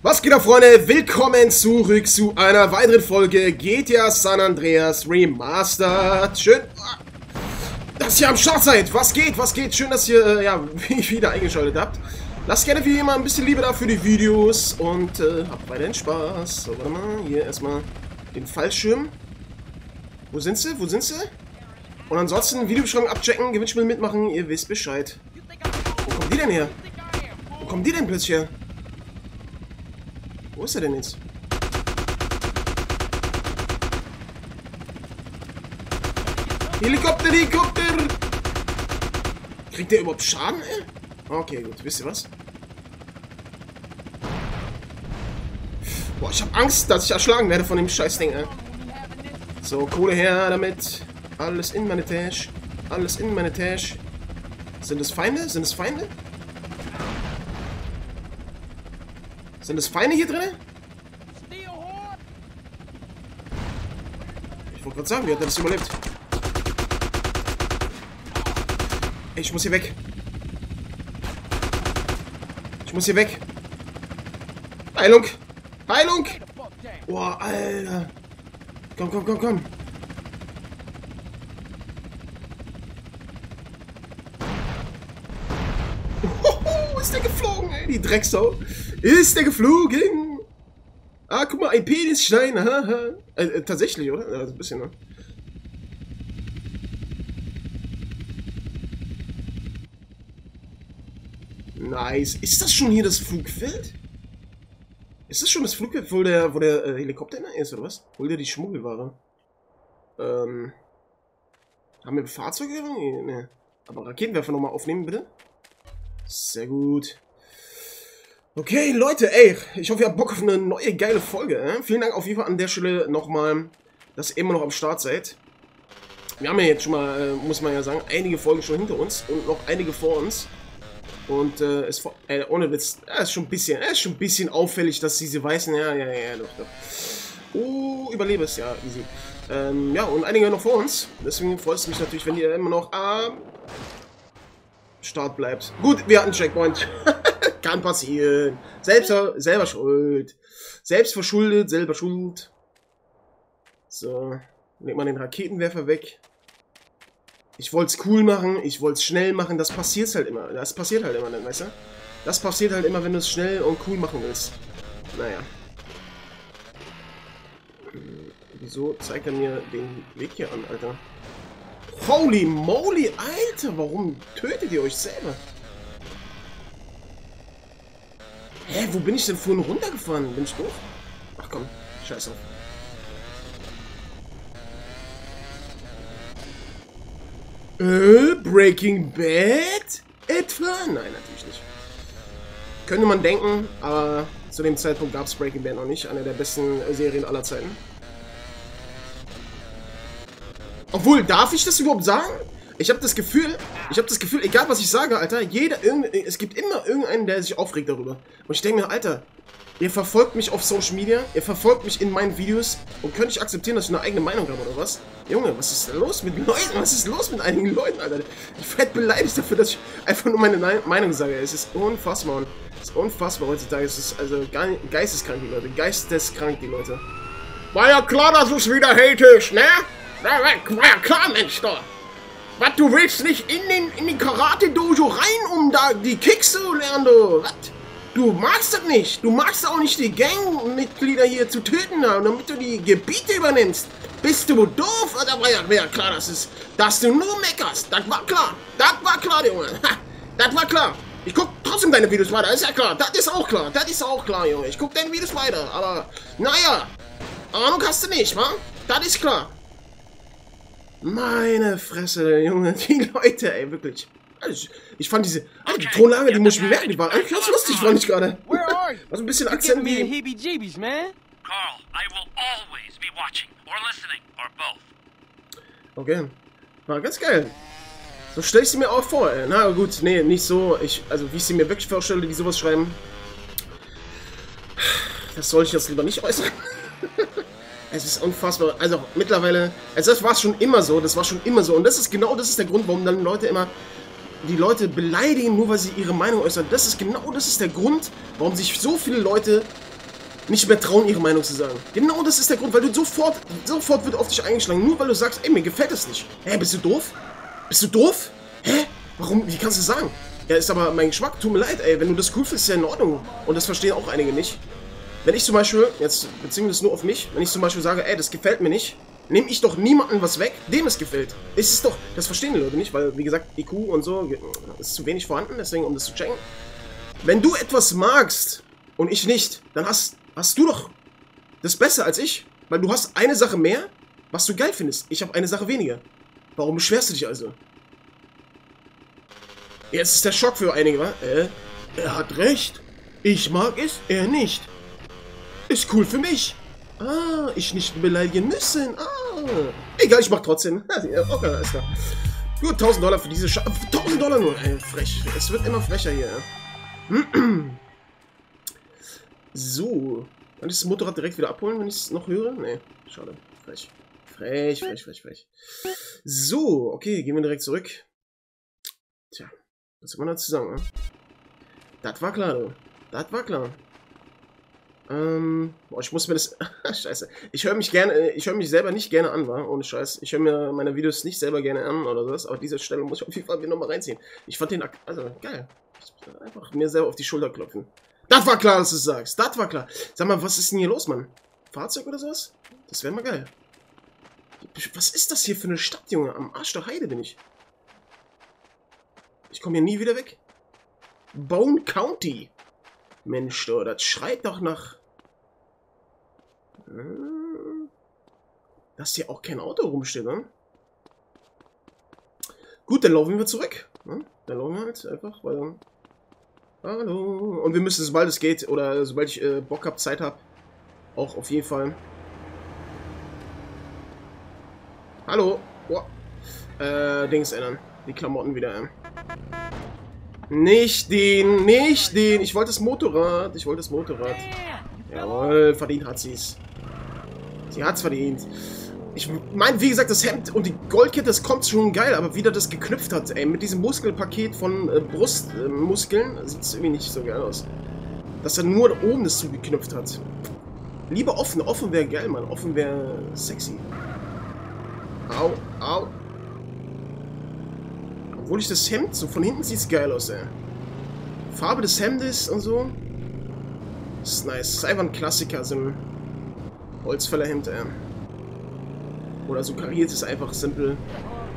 Was geht ab, Freunde? Willkommen zurück zu einer weiteren Folge GTA San Andreas Remastered. Schön, dass ihr am Start seid. Was geht? Was geht? Schön, dass ihr äh, ja, wieder eingeschaltet habt. Lasst gerne wie immer ein bisschen Liebe da für die Videos und äh, habt weiterhin Spaß. So, warte mal. Hier erstmal den Fallschirm. Wo sind sie? Wo sind sie? Und ansonsten Videobeschreibung abchecken, Gewinnspiel mitmachen. Ihr wisst Bescheid. Wo kommen die denn her? Wo kommen die denn plötzlich her? Wo ist er denn jetzt? Helikopter, Helikopter! Kriegt der überhaupt Schaden, ey? Okay, gut. Wisst ihr was? Boah, ich hab Angst, dass ich erschlagen werde von dem Scheißding, ey. So, Kohle her damit. Alles in meine Tasche. Alles in meine Tasche. Sind es Feinde? Sind es Feinde? Sind es Feinde hier drin? Ich wollte gerade sagen, wie hat er das überlebt? Ey, ich muss hier weg. Ich muss hier weg. Heilung! Heilung! Boah, Alter. Komm, komm, komm, komm. Hoho, ist der geflogen, ey, die Drecksau. Ist der geflogen? Ah, guck mal, ein Penisstein, haha. Äh, äh, tatsächlich, oder? Ja, ein bisschen, ne? Nice. Ist das schon hier das Flugfeld? Ist das schon das Flugfeld, wo der, wo der äh, Helikopter ist, oder was? Hol dir die Schmuggelware. Ähm. Haben wir Fahrzeuge? Ne. Aber Raketenwerfer nochmal aufnehmen, bitte. Sehr gut. Okay, Leute, ey, ich hoffe, ihr habt Bock auf eine neue geile Folge. Äh? Vielen Dank auf jeden Fall an der Stelle nochmal, dass ihr immer noch am Start seid. Wir haben ja jetzt schon mal, äh, muss man ja sagen, einige Folgen schon hinter uns und noch einige vor uns. Und äh, es, äh, ohne Witz, äh, ist schon ein bisschen, äh, ist schon ein bisschen auffällig, dass diese weißen, ja, ja, ja, doch, doch. Oh, überlebe es, ja, easy. Ähm, ja, und einige noch vor uns. Deswegen freut es mich natürlich, wenn ihr immer noch am Start bleibt. Gut, wir hatten Checkpoint. Kann passieren. Selbst, selber schuld. Selbst verschuldet, selber schuld. So. Legt man den Raketenwerfer weg. Ich wollte es cool machen, ich wollte es schnell machen, das passiert halt immer. Das passiert halt immer, weißt du? Das passiert halt immer, wenn du es schnell und cool machen willst. Naja. Wieso zeigt er mir den Weg hier an, Alter? Holy moly, Alter, warum tötet ihr euch selber? Hä, wo bin ich denn vorhin runtergefahren? Bin ich doof? Ach komm, scheiße. Äh, Breaking Bad? Etwa? Nein, natürlich nicht. Könnte man denken, aber zu dem Zeitpunkt gab es Breaking Bad noch nicht. Eine der besten Serien aller Zeiten. Obwohl, darf ich das überhaupt sagen? Ich habe das Gefühl, ich habe das Gefühl, egal was ich sage, Alter, jeder, es gibt immer irgendeinen, der sich aufregt darüber. Und ich denke mir, Alter, ihr verfolgt mich auf Social Media, ihr verfolgt mich in meinen Videos und könnt nicht akzeptieren, dass ich eine eigene Meinung habe oder was? Junge, was ist los mit Leuten? Was ist los mit einigen Leuten, Alter? Ich werde beleidigt dafür, dass ich einfach nur meine Meinung sage. Es ist unfassbar, Mann. Es ist unfassbar heutzutage. Es ist also geisteskrank, die Leute. Geisteskrank, die Leute. War ja klar, dass es wieder hatest, ne? Ja klar, Mensch, doch. Was, du willst nicht in den, in den Karate-Dojo rein, um da die Kicks zu lernen, du? Was? Du magst das nicht. Du magst auch nicht die Gangmitglieder hier zu töten, damit du die Gebiete übernimmst. Bist du doof? Oder war ja, klar, dass, es, dass du nur meckerst. Das war klar. Das war klar, Junge. das war klar. Ich guck trotzdem deine Videos weiter, ist ja klar. Das ist auch klar. Das ist auch klar, Junge. Ich guck deine Videos weiter. Aber, naja. Ahnung hast du nicht, wa? Das ist klar. Meine Fresse, Junge, die Leute, ey, wirklich. Also, ich fand diese, also die Tonlage, die muss ich bewerten, die war eigentlich ganz lustig, fand ich gerade. Also ein bisschen Akzent wie... Okay, war ganz geil. So stelle ich sie mir auch vor, ey. Na gut, nee, nicht so. Ich, also wie ich sie mir wirklich vorstelle, die sowas schreiben. Das soll ich jetzt lieber nicht äußern. Es ist unfassbar. Also mittlerweile, also das war schon immer so, das war schon immer so. Und das ist genau das ist der Grund, warum dann Leute immer die Leute beleidigen, nur weil sie ihre Meinung äußern. Das ist genau das ist der Grund, warum sich so viele Leute nicht mehr trauen, ihre Meinung zu sagen. Genau das ist der Grund, weil du sofort, sofort wird auf dich eingeschlagen, nur weil du sagst, ey, mir gefällt das nicht. Hä, bist du doof? Bist du doof? Hä? Warum? Wie kannst du sagen? Ja, ist aber mein Geschmack, tut mir leid, ey, wenn du das cool findest, ist ja in Ordnung. Und das verstehen auch einige nicht. Wenn ich zum Beispiel, jetzt beziehen wir das nur auf mich, wenn ich zum Beispiel sage, ey, das gefällt mir nicht, nehme ich doch niemandem was weg, dem es gefällt. Es ist doch, das verstehen die Leute nicht, weil, wie gesagt, IQ und so ist zu wenig vorhanden, deswegen, um das zu checken. Wenn du etwas magst und ich nicht, dann hast, hast du doch das besser als ich, weil du hast eine Sache mehr, was du geil findest. Ich habe eine Sache weniger. Warum beschwerst du dich also? Jetzt ist der Schock für einige, wa? Äh, er hat recht. Ich mag es, er nicht. Ist cool für mich. Ah, ich nicht beleidigen müssen. Ah. Egal, ich mach trotzdem. Okay, alles klar. Gut, 1000 Dollar für diese Sch 1000 Dollar nur. Hey, frech. Es wird immer frecher hier. so. Kann ich das Motorrad direkt wieder abholen, wenn ich es noch höre? Nee, schade. Frech. Frech, frech, frech, frech. So, okay, gehen wir direkt zurück. Tja, was soll man dazu sagen, ne? Das war klar, du. Das war klar. Ähm, boah, ich muss mir das... Scheiße. Ich höre mich gerne, ich höre mich selber nicht gerne an, war ohne Scheiß. Ich höre mir meine Videos nicht selber gerne an oder sowas, aber diese Stelle muss ich auf jeden Fall wieder nochmal reinziehen. Ich fand den, also, geil. Einfach mir selber auf die Schulter klopfen. Das war klar, dass du sagst. Das war klar. Sag mal, was ist denn hier los, Mann? Fahrzeug oder sowas? Das wäre mal geil. Was ist das hier für eine Stadt, Junge? Am Arsch der Heide bin ich. Ich komme hier nie wieder weg. Bone County. Mensch, du, das schreit doch nach... Hm, dass hier auch kein Auto rumsteht, ne? Gut, dann laufen wir zurück. Ne? Dann laufen wir halt einfach, weil dann... Hallo. Und wir müssen, sobald es geht, oder sobald ich äh, Bock habe, Zeit habe, auch auf jeden Fall... Hallo. Oh. Äh, Dings ändern. Die Klamotten wieder. Äh. Nicht den, nicht den. Ich wollte das Motorrad. Ich wollte das Motorrad. Jawohl, verdient hat sie Sie hat's verdient. Ich meine, wie gesagt, das Hemd und die Goldkette, das kommt schon geil, aber wie der das geknüpft hat, ey, mit diesem Muskelpaket von äh, Brustmuskeln, äh, sieht es irgendwie nicht so geil aus. Dass er nur oben das zugeknüpft hat. Lieber offen, offen wäre geil, Mann. Offen wäre sexy. Au, au, obwohl ich das Hemd, so von hinten sieht es geil aus, ey. Farbe des Hemdes und so. Das ist nice. Das ist einfach ein Klassiker, so ein Holzfällerhemd, ey. Oder so kariert ist einfach simpel,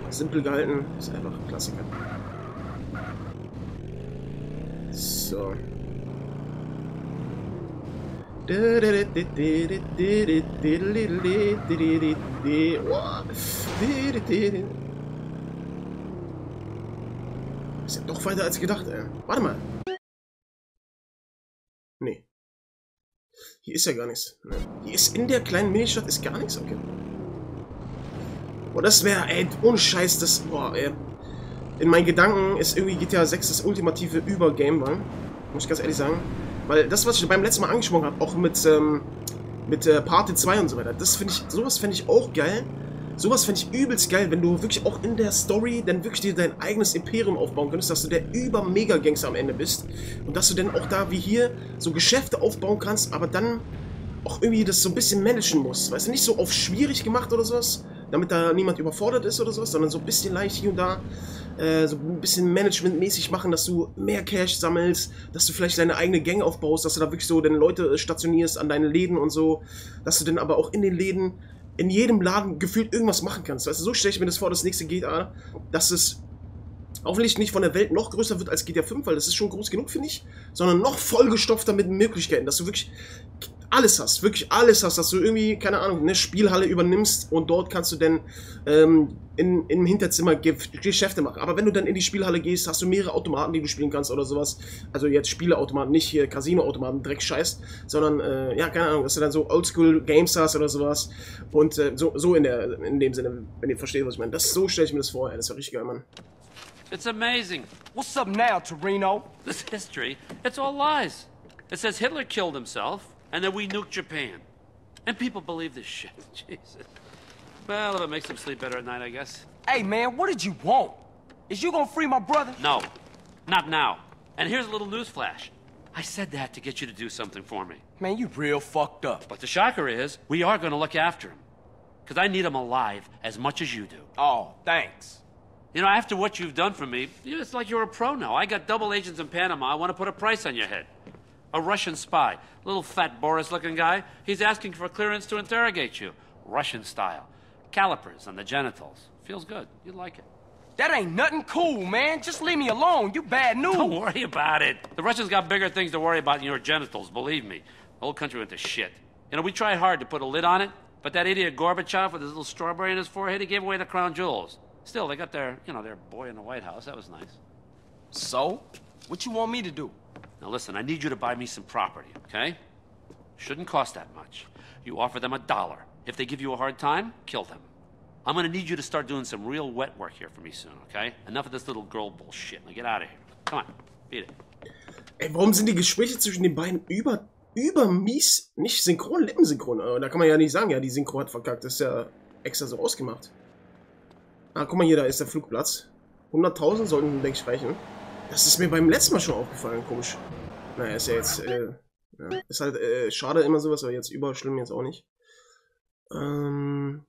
simpel gehalten. Ist einfach ein Klassiker. So. Ist ja doch weiter als gedacht, ey. Warte mal. Hier ist ja gar nichts. Nee. Hier ist in der kleinen Ministadt ist gar nichts, okay. Boah, das wäre, ey, ohne Scheiß, das, boah, ey. In meinen Gedanken ist irgendwie GTA 6 das ultimative Übergame, war. Muss ich ganz ehrlich sagen. Weil das, was ich beim letzten Mal angesprochen habe, auch mit, ähm, mit äh, Party 2 und so weiter, das finde ich, sowas fände ich auch geil. Sowas fände ich übelst geil, wenn du wirklich auch in der Story dann wirklich dir dein eigenes Imperium aufbauen könntest, dass du der über-Mega-Gangster am Ende bist. Und dass du dann auch da wie hier so Geschäfte aufbauen kannst, aber dann auch irgendwie das so ein bisschen managen musst. Weißt du, nicht so auf schwierig gemacht oder sowas, damit da niemand überfordert ist oder sowas, sondern so ein bisschen leicht hier und da äh, so ein bisschen managementmäßig machen, dass du mehr Cash sammelst, dass du vielleicht deine eigene Gang aufbaust, dass du da wirklich so deine Leute stationierst an deinen Läden und so, dass du dann aber auch in den Läden in jedem Laden gefühlt irgendwas machen kannst. Weißt du, so stelle ich mir das vor, das nächste GTA, dass es hoffentlich nicht von der Welt noch größer wird als GTA 5, weil das ist schon groß genug, finde ich, sondern noch vollgestopfter mit Möglichkeiten, dass du wirklich alles hast, wirklich alles hast, dass du irgendwie, keine Ahnung, eine Spielhalle übernimmst und dort kannst du dann ähm, in, im Hinterzimmer Geschäfte machen. Aber wenn du dann in die Spielhalle gehst, hast du mehrere Automaten, die du spielen kannst oder sowas. Also jetzt Spieleautomaten, nicht hier Casino-Automaten, Dreckscheiß, sondern, äh, ja, keine Ahnung, dass du dann so Oldschool-Games hast oder sowas. Und äh, so, so in, der, in dem Sinne, wenn ihr versteht, was ich meine. Das, so stelle ich mir das vor, ey. Das ist richtig geil, Mann. It's amazing. What's up now, Torino? This history, it's all lies. It says Hitler killed himself. And then we nuke Japan. And people believe this shit. Jesus. Well, if it makes them sleep better at night, I guess. Hey, man, what did you want? Is you gonna free my brother? No, not now. And here's a little news flash. I said that to get you to do something for me. Man, you real fucked up. But the shocker is, we are going to look after him. Because I need him alive as much as you do. Oh, thanks. You know, after what you've done for me, it's like you're a pro now. I got double agents in Panama. I want to put a price on your head. A Russian spy, little fat Boris looking guy. He's asking for clearance to interrogate you. Russian style. Calipers on the genitals. Feels good. You'd like it. That ain't nothing cool, man. Just leave me alone. You bad news. Don't worry about it. The Russians got bigger things to worry about than your genitals, believe me. The whole country went to shit. You know, we tried hard to put a lid on it, but that idiot Gorbachev with his little strawberry in his forehead, he gave away the crown jewels. Still, they got their, you know, their boy in the White House. That was nice. So, what you want me to do? Now listen, I need you to buy me some property, okay? Shouldn't cost that much. You offer them a dollar. If they give you a hard time, kill them. I'm gonna need you to start doing some real wet work here for me soon, okay? Enough of this little girl bullshit. Now get out of here. Come on, beat it. Ey, warum sind die Gespräche zwischen den beiden über, über mies, nicht synchron, lippensynchron? Äh, Da kann man ja nicht sagen, ja, die Synchro hat verkackt. Das ist ja extra so ausgemacht. Ah, guck mal hier, da ist der Flugplatz. 100.000 sollten, denke ich, reichen. Das ist mir beim letzten Mal schon aufgefallen, komisch. Naja, ist ja jetzt, äh, ja, ist halt, äh, schade immer sowas, aber jetzt überschlimm jetzt auch nicht. Ähm,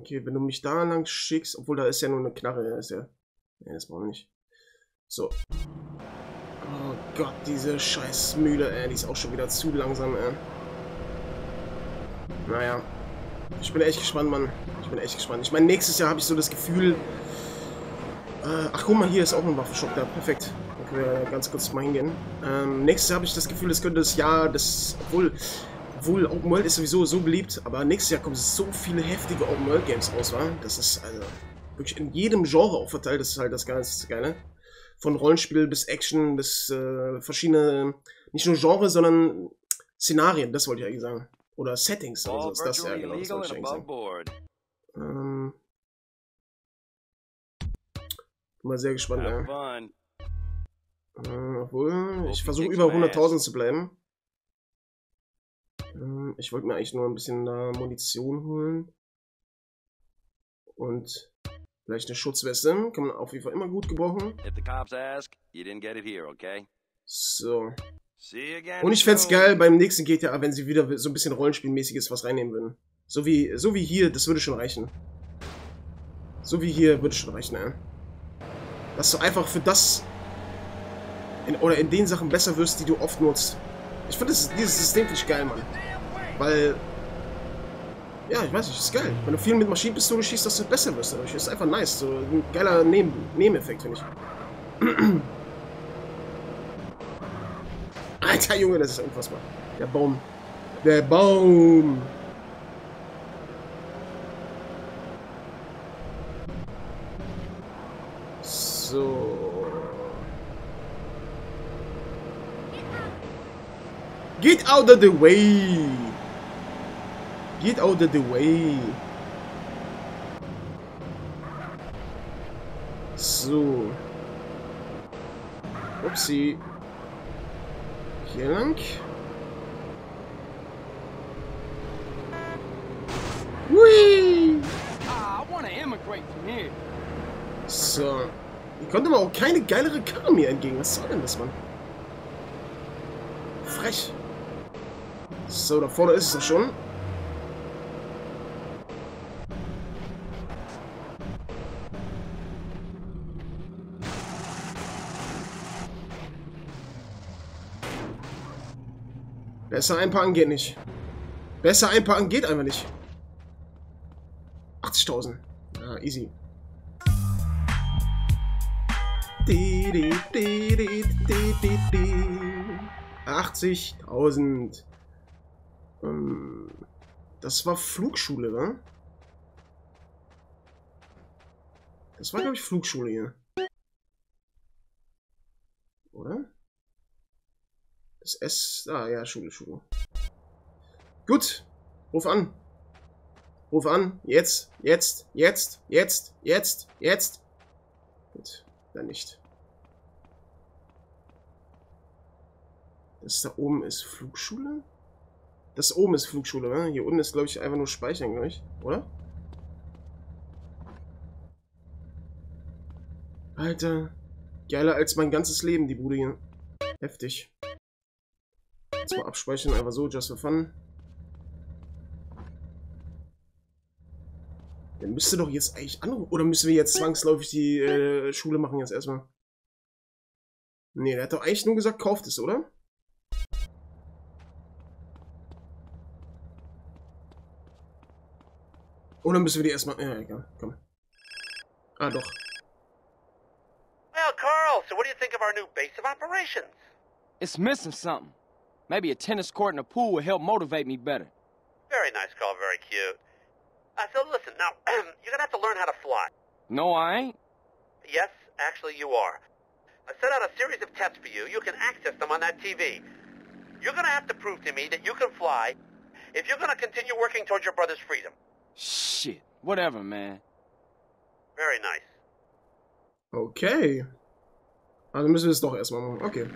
okay, wenn du mich da lang schickst, obwohl da ist ja nur eine Knarre, ist ja, nee, das brauchen wir nicht. So. Oh Gott, diese scheiß Mühle, ey, die ist auch schon wieder zu langsam, ey. Naja. Ich bin echt gespannt, Mann. Ich bin echt gespannt. Ich meine, nächstes Jahr habe ich so das Gefühl... Äh, ach, guck mal, hier ist auch ein Waffenshop da. Perfekt. Dann können wir ganz kurz mal hingehen. Ähm, nächstes Jahr habe ich das Gefühl, es könnte das Jahr, das... Obwohl, obwohl Open World ist sowieso so beliebt, aber nächstes Jahr kommen so viele heftige Open World Games raus, wa? Das ist, also... Wirklich in jedem Genre auch verteilt. Das ist halt das ganz Geile von Rollenspiel bis Action bis äh, verschiedene, nicht nur Genre, sondern Szenarien, das wollte ich eigentlich sagen. Oder Settings, also ist das ja genau, das wollte ich eigentlich sagen. Ähm, bin mal sehr gespannt. Äh, obwohl, ich versuche über kick 100.000 zu bleiben. Ähm, ich wollte mir eigentlich nur ein bisschen äh, Munition holen. Und vielleicht eine Schutzweste. Kann man auf jeden Fall immer gut gebrauchen. Ask, here, okay? So. Und ich fänd's soon. geil beim nächsten GTA, wenn sie wieder so ein bisschen Rollenspielmäßiges was reinnehmen würden. So wie, so wie hier, das würde schon reichen. So wie hier würde schon reichen, ey. Dass du einfach für das in, oder in den Sachen besser wirst, die du oft nutzt. Ich finde dieses System finde ich geil, Mann. Weil, ja, ich weiß nicht, ist geil. Wenn du viel mit Maschinenpistole schießt, dass du besser wirst. dadurch. ist einfach nice. So ein geiler Neben Nebeneffekt, finde ich. Alter Junge, das ist unfassbar. Der Baum. Der Baum. So. Get out of the way. Get out of the way. So. Upsi. Hier lang. Hui. Ah, I want to immigrate from here. So. Hier konnte man auch keine geilere Karre mir entgegen. Was soll denn das, Mann? Frech. So, da vorne ist es doch schon. Besser einpacken geht nicht. Besser einpacken geht einfach nicht. 80.000. Ja, easy. 80.000. Ähm, das war Flugschule, wa? Das war, glaube ich, Flugschule hier. Oder? Das S. Ah, ja, Schule, Schule. Gut. Ruf an. Ruf an. Jetzt, jetzt, jetzt, jetzt, jetzt, jetzt. Gut, dann nicht. Das da oben ist Flugschule? Das oben ist Flugschule, ne? Hier unten ist, glaube ich, einfach nur Speichern gleich, oder? Alter. Geiler als mein ganzes Leben, die Bude hier. Heftig. Jetzt mal abspeichern, einfach so, just for fun. Der müsste doch jetzt eigentlich anrufen. Oder müssen wir jetzt zwangsläufig die äh, Schule machen jetzt erstmal? Nee, der hat doch eigentlich nur gesagt, kauft es, oder? Oder müssen wir die erstmal... Ja, egal, komm. Ah, doch. Well, Carl, so what do you think of our new base of operations? It's missing something. Maybe a tennis court and a pool would help motivate me better. Very nice, Carl, very cute. Uh, so listen, now, you're gonna have to learn how to fly. No, I ain't. Yes, actually you are. I set out a series of tests for you. You can access them on that TV. You're gonna have to prove to me that you can fly if you're gonna continue working towards your brother's freedom. Shit. Whatever, man. Very nice. Okay. Also müssen wir es doch erstmal machen. Okay.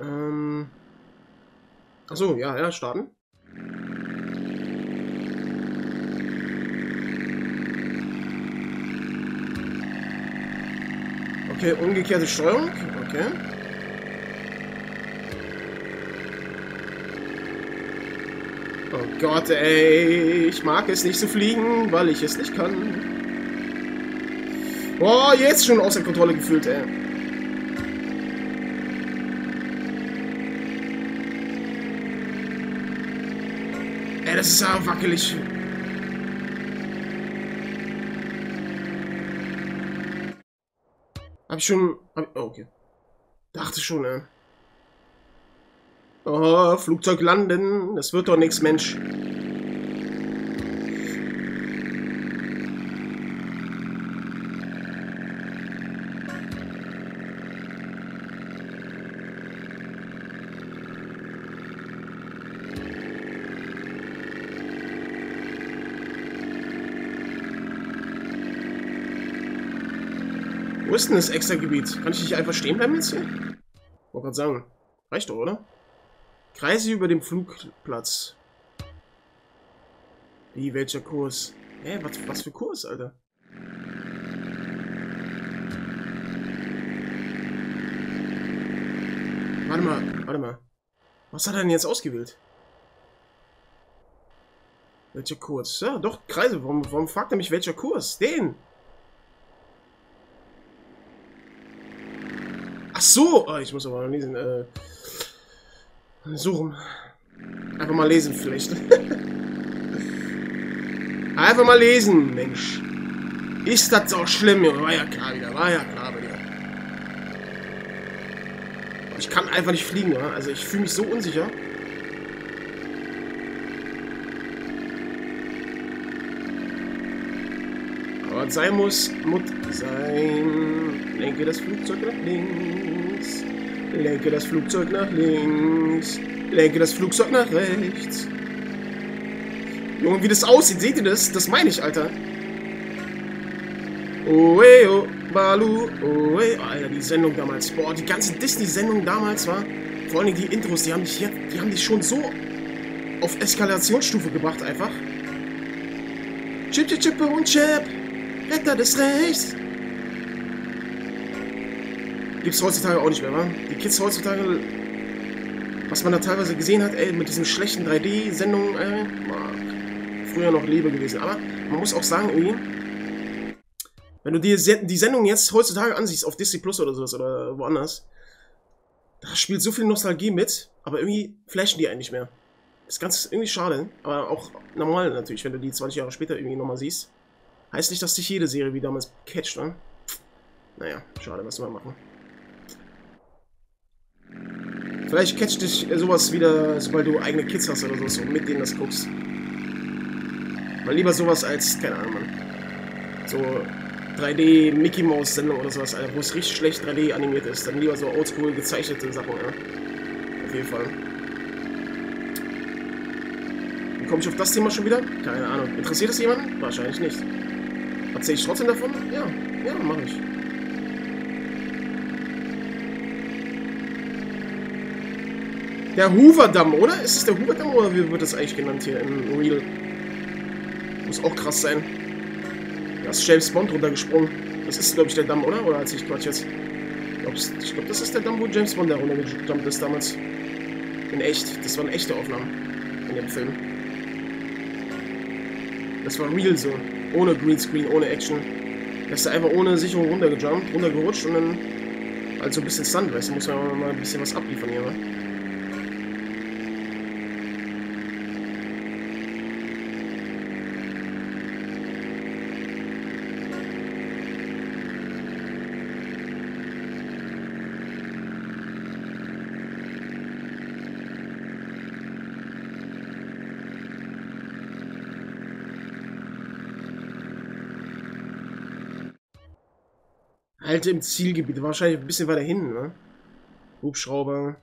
Ähm. Achso, ja, ja, starten. Okay, umgekehrte Steuerung. Okay. Oh Gott, ey. Ich mag es nicht zu fliegen, weil ich es nicht kann. Boah, jetzt schon außer Kontrolle gefühlt, ey. Ey, das ist ja wackelig. Hab ich schon... Hab, oh, okay. Dachte schon, ey. Oh, Flugzeug landen. Das wird doch nichts, Mensch. Wo ist denn das extra Gebiet? Kann ich nicht einfach stehen bleiben jetzt hier? Wollte gerade sagen. Reicht doch, oder? Kreise über dem Flugplatz. Wie, welcher Kurs? Hä, was, was für Kurs, Alter? Warte mal, warte mal. Was hat er denn jetzt ausgewählt? Welcher Kurs? Ja, doch, Kreise. Warum, warum fragt er mich, welcher Kurs? Den! Ach so! Oh, ich muss aber mal lesen. Äh, suchen. Einfach mal lesen vielleicht. Einfach mal lesen, Mensch. Ist das so schlimm, Junge? War ja klar wieder. War ja klar dir. Ich kann einfach nicht fliegen, ja? Also ich fühle mich so unsicher. Aber sein muss, muss sein. Lenke das Flugzeug nach links. Lenke das Flugzeug nach links. Lenke das Flugzeug nach rechts. Junge, wie das aussieht, seht ihr das? Das meine ich, Alter. Oe, oh, Balu, oe. Oh, Alter, die Sendung damals. Boah, die ganze Disney-Sendung damals war. Vor allem die Intros, die haben dich, die haben dich schon so auf Eskalationsstufe gebracht, einfach. Chip, chip, chip und chip. Retter des Rechts. Gibt's heutzutage auch nicht mehr, wa? Die Kids heutzutage, was man da teilweise gesehen hat, ey, mit diesen schlechten 3D-Sendungen, ey, war früher noch Liebe gewesen. Aber man muss auch sagen, irgendwie, wenn du dir die Sendung jetzt heutzutage ansiehst, auf Disney Plus oder sowas oder woanders, da spielt so viel Nostalgie mit, aber irgendwie flashen die eigentlich mehr. Ist ganz irgendwie schade, aber auch normal natürlich, wenn du die 20 Jahre später irgendwie nochmal siehst. Heißt nicht, dass dich jede Serie wie damals catcht, ne? Naja, schade, was soll man machen. Vielleicht catcht dich sowas wieder, sobald du eigene Kids hast oder so, mit denen das guckst. Mal lieber sowas als, keine Ahnung, Mann. So 3D Mickey Mouse Sendung oder sowas, wo es richtig schlecht 3D animiert ist. Dann lieber so oldschool gezeichnete Sachen, ja. Auf jeden Fall. Wie komme ich auf das Thema schon wieder? Keine Ahnung. Interessiert das jemanden? Wahrscheinlich nicht. Erzähle ich trotzdem davon? Ja, ja, mache ich. Der Hoover-Damm, oder? Ist es der Hoover-Damm oder wie wird das eigentlich genannt hier im Real? Muss auch krass sein. Da ist James Bond runtergesprungen. Das ist, glaube ich, der Damm, oder? Oder als ich Quatsch jetzt. Ich glaube, das ist der Damm, wo James Bond da runtergejumpt ist damals. In echt. Das waren echte Aufnahmen in dem Film. Das war real so. Ohne Greenscreen, ohne Action. Da ist er einfach ohne Sicherung runtergejumpt, runtergerutscht und dann halt so ein bisschen Stunt, weißt du, muss man mal ein bisschen was abliefern hier, wa? Halt im Zielgebiet, wahrscheinlich ein bisschen weiter hinten, ne? Hubschrauber.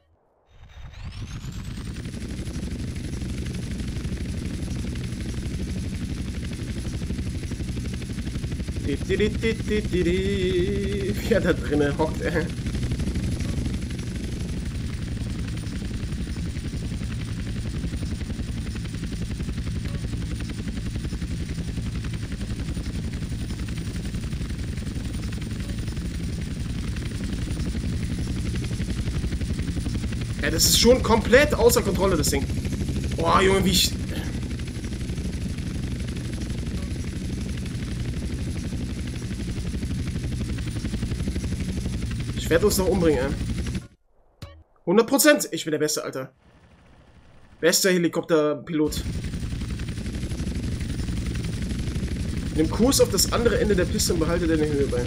Er da drinnen hockt, ey. Ja, das ist schon komplett außer Kontrolle, das Ding. Boah, Junge, wie ich... Ich werde uns noch umbringen, ey. 100%! Ich bin der Beste, Alter. Bester Helikopterpilot. Nimm Kurs auf das andere Ende der Piste und behalte deine Höhe bei.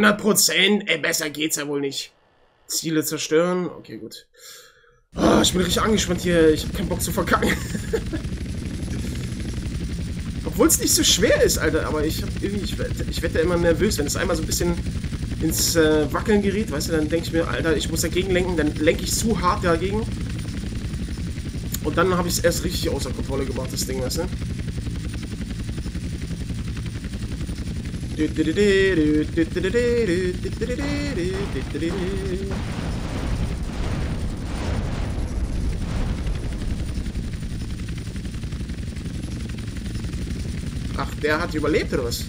100 Prozent? Ey, besser geht's ja wohl nicht. Ziele zerstören? Okay, gut. Oh, ich bin richtig angespannt hier. Ich hab keinen Bock zu verkacken. Obwohl es nicht so schwer ist, Alter. Aber ich hab irgendwie, ich werde ich werd da immer nervös, wenn es einmal so ein bisschen ins äh, Wackeln gerät, weißt du, dann denke ich mir, Alter, ich muss dagegen lenken, dann lenke ich zu hart dagegen. Und dann habe ich es erst richtig außer Kontrolle gemacht, das Ding, weißt du? Ach, der hat überlebt oder was?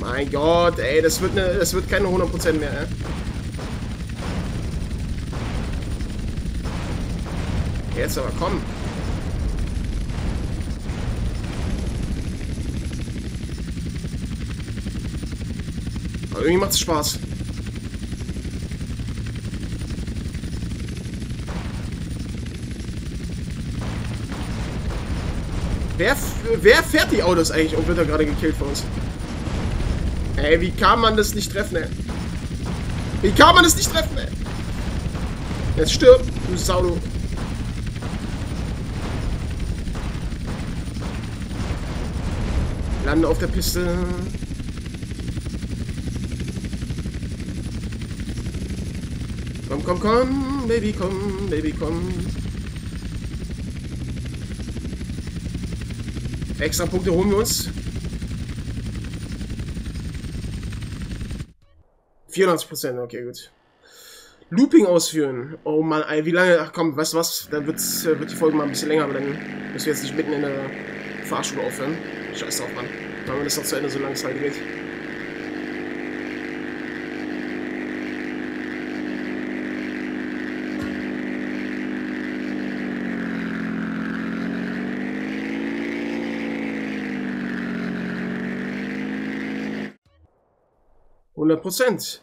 Mein Gott, ey, das wird, ne, das wird keine 100% mehr, ey. Jetzt aber komm. Irgendwie macht's Spaß. Wer, wer fährt die Autos eigentlich und wird da gerade gekillt von uns? Ey, wie kann man das nicht treffen, ey? Wie kann man das nicht treffen, ey? Jetzt stirb, du Sau, du. Lande auf der Piste. Komm, komm, komm, Baby, komm, Baby, komm. Extra Punkte holen wir uns. 94 Prozent, okay, gut. Looping ausführen. Oh Mann, ey, wie lange? Ach komm, weißt du was? Dann wird's, äh, wird die Folge mal ein bisschen länger, aber dann müssen wir jetzt nicht mitten in der Fahrschule aufhören. Scheiß drauf, Mann. Machen wir das noch zu Ende, solange es halt geht. Hundert Prozent.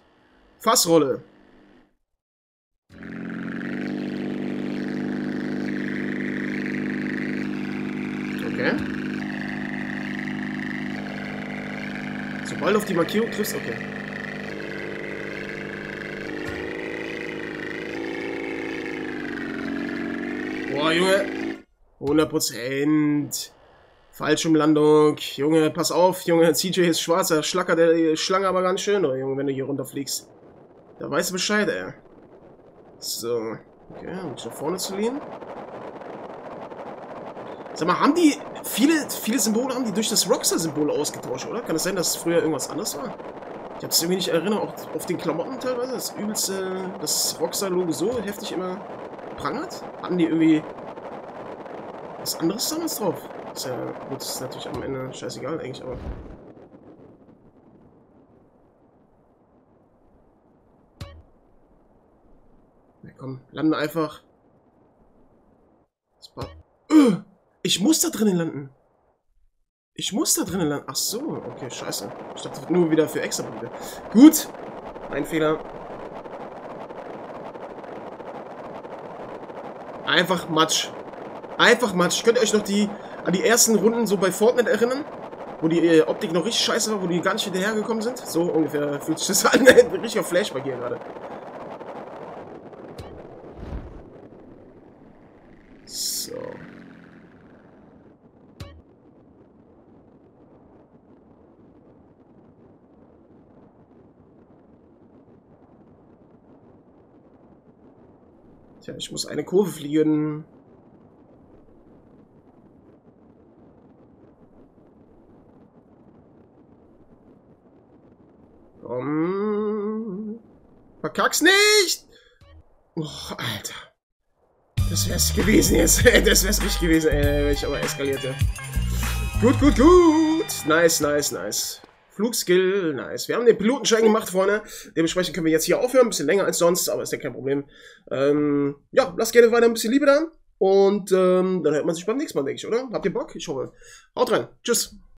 Fassrolle. Okay. Sobald auf die Markierung triffst, okay. Boah, Junge. 100 Prozent. Fallschirmlandung. Junge, pass auf, Junge. CJ ist schwarzer. Schlacker der Schlange aber ganz schön, oder, Junge, wenn du hier runterfliegst. Da weißt du Bescheid, ey. So. Okay, um mich nach vorne zu lehnen. Sag mal, haben die viele, viele Symbole haben die durch das Rockstar-Symbol ausgetauscht, oder? Kann es sein, dass früher irgendwas anderes war? Ich habe es irgendwie nicht erinnert, auch auf den Klamotten teilweise, das übelste, das Rockstar-Logo so heftig immer prangert. Hatten die irgendwie was anderes damals drauf? Ist ja, gut, ist natürlich am Ende scheißegal eigentlich, aber... Na komm, lande einfach. Ich muss da drinnen landen. Ich muss da drinnen landen. Ach so, okay, scheiße. Ich dachte, das wird nur wieder für extra Punkte. Gut. Ein Fehler. Einfach Matsch. Einfach Matsch. Könnt ihr euch noch die an die ersten Runden so bei Fortnite erinnern? Wo die äh, Optik noch richtig scheiße war, wo die gar nicht hinterhergekommen sind? So ungefähr fühlt sich das an. Richtiger Flashback hier gerade. So. Tja, ich muss eine Kurve fliegen. Verkack's nicht! Oh, Alter. Das wär's gewesen jetzt. Das wär's nicht gewesen, ey, wenn ich aber eskalierte. Gut, gut, gut. Nice, nice, nice. Flugskill, nice. Wir haben den Pilotenschein gemacht, Freunde. Dementsprechend können wir jetzt hier aufhören. Ein bisschen länger als sonst, aber ist ja kein Problem. Ähm, ja, lasst gerne weiter ein bisschen Liebe da. Und ähm, dann hört man sich beim nächsten Mal, denke ich, oder? Habt ihr Bock? Ich hoffe. Haut rein. Tschüss.